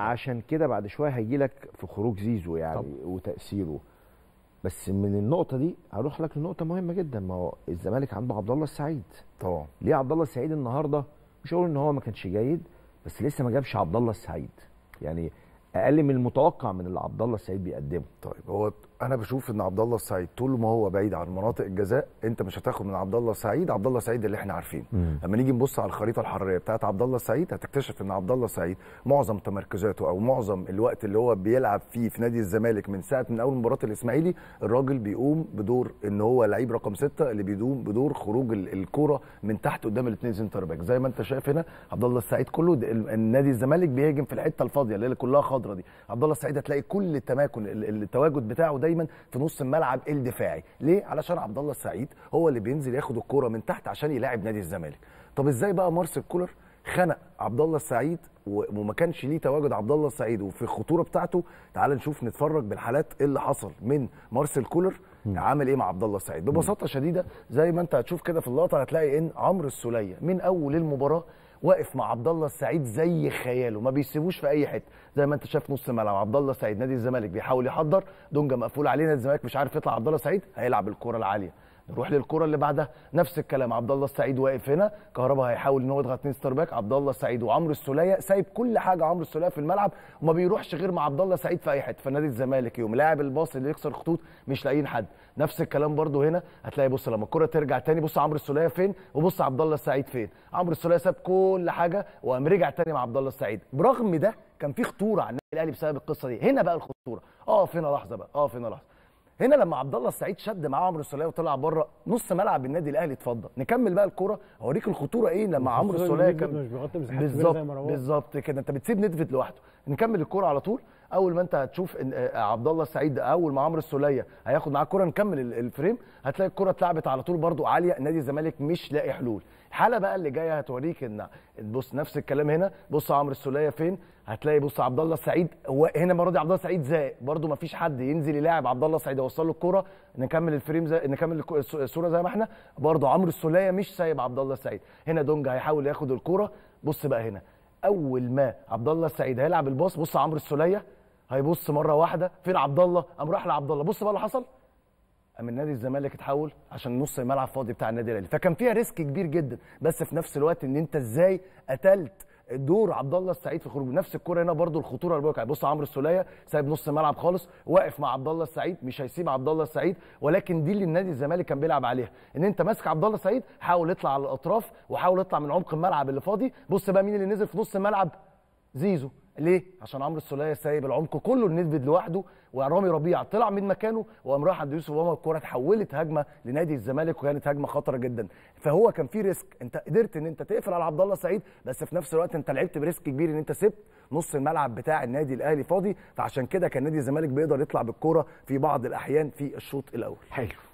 عشان كده بعد شوية هيجي لك في خروج زيزو يعني طب. وتأثيره. بس من النقطة دي هروح لك لنقطة مهمة جدا. ما هو الزمالك عنده عبد الله السعيد. طبعا. ليه عبد الله السعيد النهارده؟ مش هقول إن هو ما كانش جيد بس لسه ما جابش عبد الله السعيد. يعني أقل من المتوقع من اللي عبد الله السعيد بيقدمه. طيب هو أنا بشوف إن عبد الله السعيد طول ما هو بعيد عن مناطق الجزاء أنت مش هتاخد من عبد الله السعيد عبد الله السعيد اللي إحنا عارفينه. لما نيجي نبص على الخريطة الحرارية بتاعت عبد الله السعيد هتكتشف إن عبد الله السعيد معظم تمركزاته أو معظم الوقت اللي هو بيلعب فيه في نادي الزمالك من ساعة من أول مباراة الإسماعيلي الراجل بيقوم بدور إن هو لعيب رقم ستة اللي بيقوم بدور خروج ال- الكورة من تحت قدام الاثنين center back. زي ما أنت شايف هنا عبد الله السعيد كله النادي الزمالك بيهاجم في الحتة الفاضية اللي كلها خضرة دي. عبد الله السعيد هتلاقي كل الأماكن ال- ال- التواجد بتاعه دايما في نص الملعب الدفاعي. ليه؟ علشان عبد الله السعيد هو اللي بينزل ياخد الكورة من تحت عشان يلاعب نادي الزمالك. طب إزاي بقى مارسيل كولر خنق عبد الله السعيد وما كانش ليه تواجد عبد الله السعيد؟ وفي الخطورة بتاعته تعال نشوف نتفرج بالحالات اللي حصل من مارسيل كولر عامل إيه مع عبد الله السعيد؟ ببساطة شديدة زي ما أنت هتشوف كده في اللقطة هتلاقي إن عمرو السولية من أول المباراة واقف مع عبد الله السعيد زي خياله ما بيسيبوش في أي حتة. زي ما أنت شايف نص الملعب عبد الله السعيد نادي الزمالك بيحاول يحضر دونجا مقفول عليه نادي الزمالك مش عارف يطلع عبد الله السعيد هيلعب الكرة العالية. نروح للكرة اللي بعدها. نفس الكلام عبد الله السعيد واقف هنا. كهربا هيحاول إن هو يضغط اتنين center back عبد الله السعيد وعمرو السولية سايب كل حاجة عمرو السولية في الملعب وما بيروحش غير مع عبد الله السعيد في أي حتة. فنادي الزمالك يوم لاعب ال pass اللي يكسر الخطوط مش لاقيين حد. نفس الكلام برده هنا. هتلاقي بص لما الكرة ترجع تاني بص عمرو السولية فين؟ وبص عبد الله السعيد فين؟ عمرو السولية ساب كل حاجة وقام رجع تاني مع عبد الله السعيد. برغم ده كان في خطورة على النادي الأهلي بسبب القصة دي. هنا بقى الخطورة. اقف هنا لحظة بقى؟ اقف هنا لحظة؟ هنا لما عبد الله السعيد شد معاه عمرو السوليه وطلع بره نص ملعب النادي الاهلي اتفضل. نكمل بقى الكوره. اوريك الخطوره إيه لما عمرو السوليه كان بالظبط. بالظبط كده. انت بتسيب ندفت لوحده. نكمل الكوره على طول. أول ما أنت هتشوف إن آه، عبد الله السعيد أول ما عمرو السولية هياخد معاه الكوره نكمل ال- الفريم هتلاقي الكورة اتلعبت على طول برده عالية نادي الزمالك مش لاقي حلول. الحالة بقى اللي جاية هتوريك إن بص نفس الكلام هنا بص عمرو السولية فين؟ هتلاقي بص عبد الله السعيد هو هنا المره دي عبد الله السعيد زائق برده ما فيش حد ينزل يلاعب عبد الله السعيد يوصل له الكورة نكمل ال frame زي نكمل الصورة زي ما إحنا. برده عمرو السولية مش سايب عبد الله السعيد. هنا دونجا هيحاول ياخد الكورة. بص بقى هنا أول ما عبد الله السعيد هيلعب ال pass بص عمرو السولية هيبص مرة واحدة فين عبد الله قام راح لعبد الله بص بقى اللي حصل. قام النادي الزمالك اتحول عشان نص الملعب فاضي بتاع النادي الأهلي. فكان فيها risk كبير جدا. بس في نفس الوقت إن أنت إزاي قتلت دور عبد الله السعيد في خروج. نفس الكورة هنا برضو الخطورة اللي بقولك. بص عمرو السولية سايب نص الملعب خالص واقف مع عبد الله السعيد مش هيسيب عبد الله السعيد. ولكن دي اللي النادي الزمالك كان بيلعب عليها. إن أنت ماسك عبد الله السعيد حاول يطلع على الأطراف وحاول يطلع من عمق الملعب اللي فاضي. بص بقى مين اللي نزل في نص الملعب؟ زيزو. ليه؟ عشان عمرو السوليه سايب العمق كله لندفد لوحده ورامي ربيع طلع من مكانه وقام راح عند يوسف اوباما الكورة اتحولت هجمة لنادي الزمالك وكانت هجمة خطرة جدا. فهو كان في risk. انت قدرت إن أنت تقفل على عبد الله سعيد بس في نفس الوقت أنت لعبت ب risk كبير إن أنت سبت نص الملعب بتاع النادي الأهلي فاضي فعشان كده كان نادي الزمالك بيقدر يطلع بالكورة في بعض الأحيان في الشوط الأول. حلو.